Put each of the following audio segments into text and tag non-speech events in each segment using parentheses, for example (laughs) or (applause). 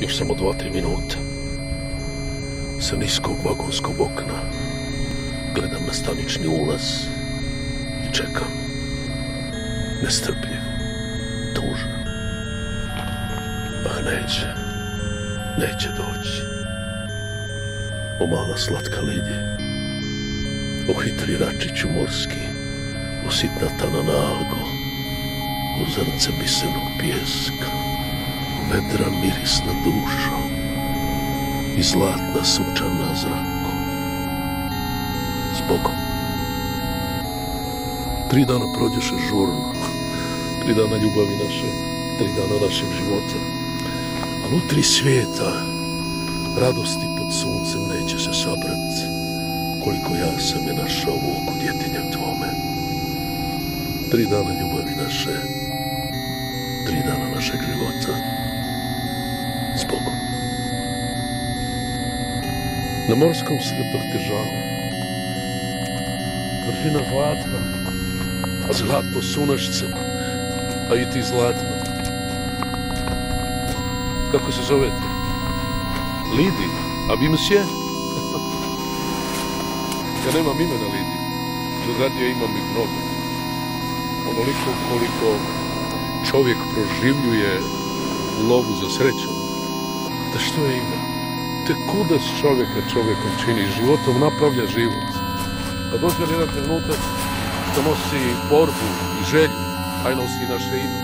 Još samo dva, tri minuta. Sa niskog vagonskog okna gledam na stanični ulaz i čekam. Nestrpljiv, tužan. A neće, neće doći. O mala slatka Lidije, o hitri račiću morski, o sitna tana nalgo, o zrnce bisenog pijeska, vedra mirisna dušo i zlatna sunčan na zraku. Zbogom. Tri dana prođeše žurno, tri dana ljubavi naše, tri dana našeg života. Ali u tri svijeta radosti pod suncem neće se sabrat koliko ja sam je našao u oku djetinjem tvome. Tri dana ljubavi naše, tri dana našeg života. Zbogom. Na morskom svetog težavu. Vršina zlatna, a zlatno sunašce, a i ti zlatno. Kako se zovete? Lidi, a vi msje? (laughs) ja nemam imena Lidi. Radije imam ih mnogo. Onoliko koliko čovjek proživljuje lovu za srećom. Da što je ime? Te kuda s čovjeka čovjekom čini, životom napravlja život. A dođe li jedan trenutak što nosi borbu i želju, aj nosi naše ime.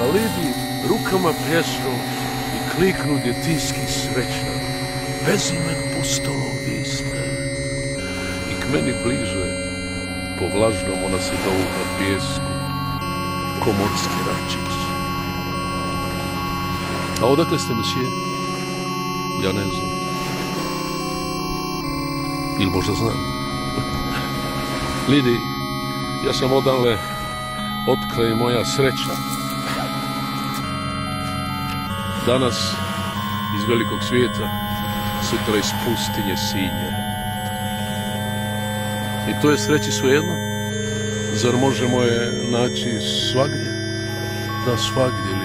A Lidi rukama pljesnu i kliknu djetinski srećna. Bez imen pustolo vi ste. I k meni bliže, po vlažnom ona se dovu na pijesku, ko morski račić. A odakle ste, mesije? Ja ne znam. Ili možda znam. (laughs) Lidi, ja sam odale otkle je moja sreća. Danas iz velikog svijeta, sutra iz pustinje sinje. I to je sreći svejedno? Zar možemo je naći svagdje? Da svagdje.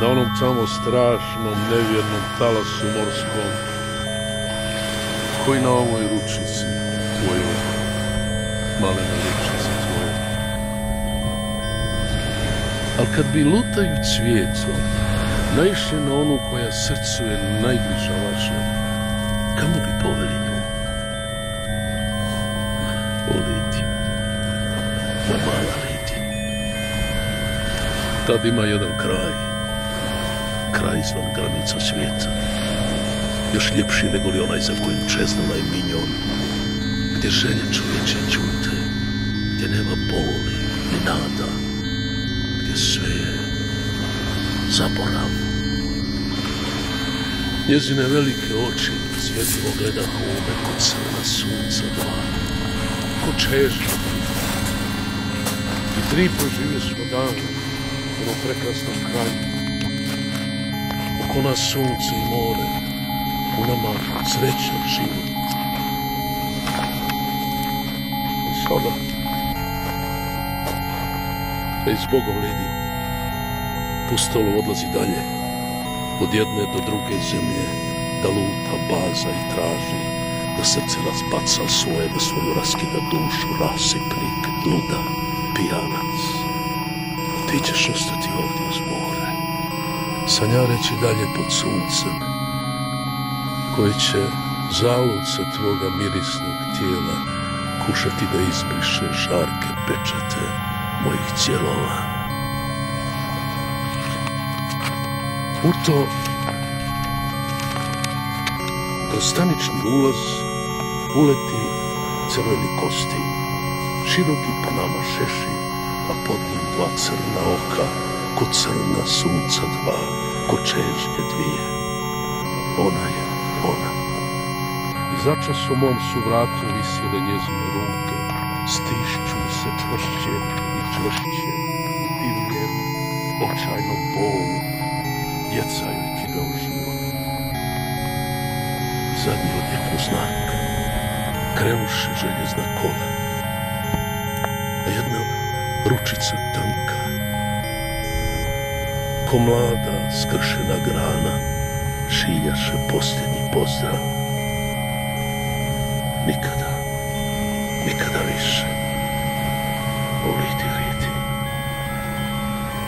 Na onom tamo strašnom, nevjernom talasu morskom, koji na ovoj ručici tvojoj, malena ručici tvoje. Al kad bi lutaju cvijecom, naišli na onu koja srcu je najbliža vaša, kamo bi poveli nju? O Lidi, o mala Lidi. Tad ima jedan kraj, kraj izvan granica svijeta, još ljepši nego li onaj za kojim čeznala je minjon, gdje želje čovječe ćute, gdje nema boli ni nada, gdje sve je zaborav. Njezine velike oči svjetlo gleda home kod crna sunca dva, ko. I tri prožive smo dana u prekrasnom kraju. Oko nas sunce i more, u nama sreća život. I sada, da i zbogom lidi, pustolo odlazi dalje, od jedne do druge zemlje, da luta, baza i traži, da srce razbaca svoje, da svoju raskida dušu, rasipnik, luda, pijanac. A ti ćeš ostati ovdje uz more, sanjareći dalje pod suncem, koji će zaluce tvoga mirisnog tijela kušati da izbriše žarke pečate mojih cijelova. U to kroz stanični ulaz uleti crveni kosti, široki panama šeši, a pod njim dva crna oka, ko crna sunca dva, ko čežnje dvije. Ona je ona. I začas u mom su vratu visile njezine ruke, stišću se čvršće i čvršće, divljem, očajnom bolu, djecaju i kida u život. Zadnji odjeknu znak, krenuše željezna kola, a jedna ručica tanka, ko mlada skršena grana šiljaše posljednji pozdrav. Nikada, nikada više. O liti.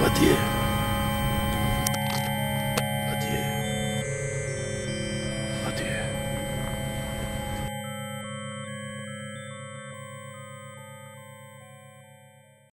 Pa gdje?